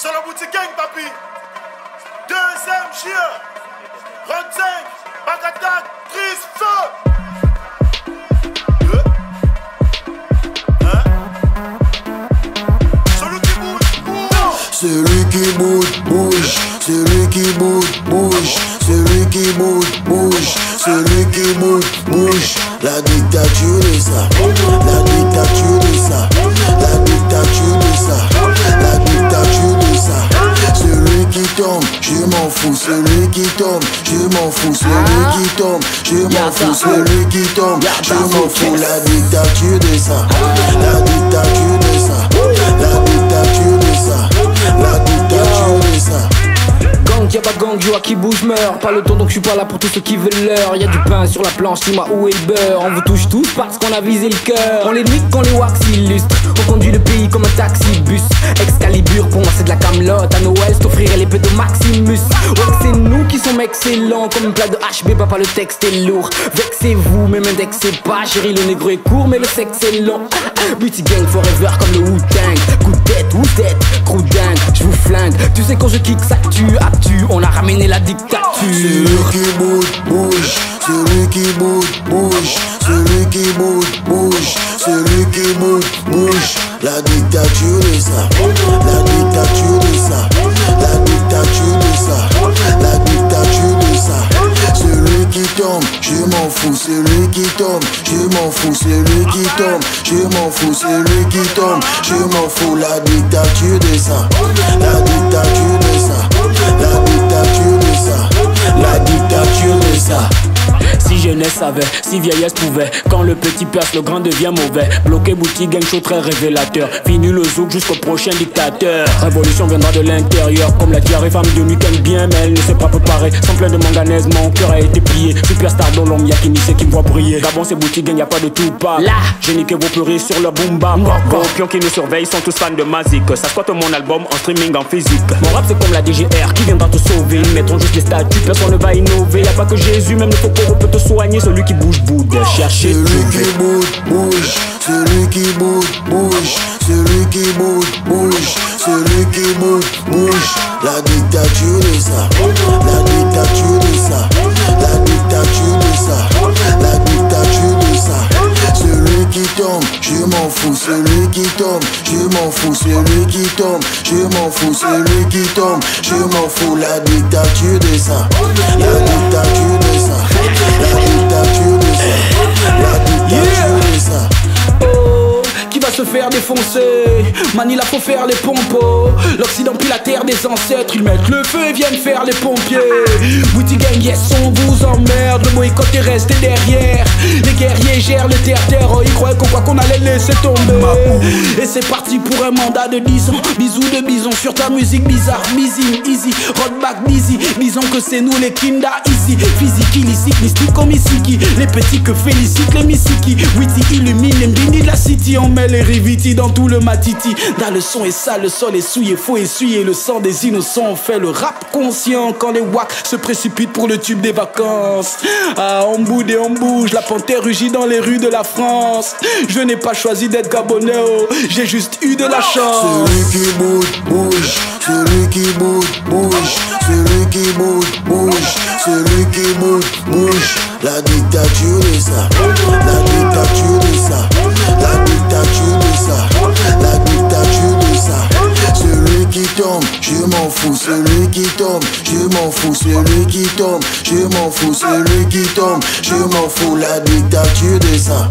C'est la boutique papi. Deuxième chien. 35, Bagadak, Tris, feu. Hein? Bouge. Celui qui bouge, bouge. Celui qui bouge, bouge. Celui qui bouge, bouge. Celui qui bouge, bouge. La dictature de ça. La dictature de ça. La dictature de ça. Celui qui tombe, je m'en fous. Celui qui tombe, je m'en fous. Celui qui tombe, je m'en fous. Celui qui tombe, je m'en fous. La dictature de ça. Gang, y'a pas gang, joie qui bouge, meurt. Pas le temps donc je suis pas là pour tous ceux qui veulent l'heure. Y'a du pain sur la planche, dis-moi où est le beurre? On vous touche tous parce qu'on a visé le cœur. On les nique quand les wax illustrent. On conduit le pays comme un taxi-bus. Excalibur, pour moi c'est de la camelote. À Noël, je t'offrirai les peu de Maximus. Sommes excellents. Comme une plat de HB, papa, le texte est lourd. Vexez-vous, même indexez pas. Chérie, le négro est court, mais le sexe est long. Beauty gang forever comme le Wu-Tang. Coup de tête, ou tête, crew dingue. Je vous flingue. Tu sais quand je kick, ça tue, actu. On a ramené la dictature. Celui qui bouge, bouge. Celui qui bouge, bouge. Celui qui bouge, bouge. Celui qui bouge, bouge. La dictature de ça. La dictature de ça. La dictature de ça. Ça. Celui qui tombe, je m'en fous. Celui qui tombe, je m'en fous. Celui qui tombe, je m'en fous. Celui qui tombe, je m'en fous. La dictature de ça. La dictature jeunesse savait, si vieillesse pouvait. Quand le petit perce, le grand devient mauvais. Bloqué boutique, gang show très révélateur. Fini le zouk jusqu'au prochain dictateur. Révolution viendra de l'intérieur. Comme la diarrhée, femme de nuit aime bien Mais elle ne s'est pas préparée. Sans plein de manganèse, mon cœur a été plié. Superstar dans l'homme, y'a qui sait qui me voit briller. Gabon c'est boutique, gang, y'a pas de tout pas. Là, j'ai niqué vos pleuris sur le boom bap Vos pions qui nous surveillent sont tous fans de Mazik. Ça squatte mon album en streaming en physique. Mon rap c'est comme la DGR qui viendra te sauver. Ils mettront juste les statuts, personne ne va innover. Y'a pas que Jésus, même le faucon peut te soigner Celui qui bouge, boude, chercher Celui qui bouge, bouge. Celui qui bouge, bouge. Celui qui bouge, bouge. Celui qui bouge, bouge. La dictature de ça. La dictature de ça. La dictature de ça. La dictature de ça. Celui qui tombe, je m'en fous. Celui qui tombe, je m'en fous. Celui qui tombe, je m'en fous. Celui qui tombe, je m'en fous. La dictature de ça. La dictature de ça. Faire défoncer. Manila faut faire les pompos. L'Occident puis la terre des ancêtres Ils mettent le feu et viennent faire les pompiers. Witty gang yes on vous emmerde. Le boycott est resté derrière. Les guerriers gèrent le terre-terre Oh ils croyaient qu'on quoi qu'on allait laisser tomber. Et c'est parti pour un mandat de 10 ans. Bisous de bison sur ta musique bizarre. Mizim, easy, road back busy Disons que c'est nous les kinda ici Physique illicite, mystique comme Isiki. Les petits que félicitent les Missiki Witty illumine les de la city On met les riviti dans tout le matiti. Dans le son est sale, le sol est souillé Faut essuyer le sang des innocents On fait le rap conscient quand les wack se précipitent pour le tube des vacances. Ah on boude et on bouge La panthère rugit dans les rues de la France. Je n'ai pas choisi d'être gabonais oh. J'ai juste eu de la chance. Celui qui bouge, bouge. Ça. La dictature de ça. La dictature de ça. La dictature de ça. Celui qui tombe, je m'en fous. Celui qui tombe, je m'en fous. Celui qui tombe, je m'en fous. Celui qui tombe, je m'en fous. La dictature de ça.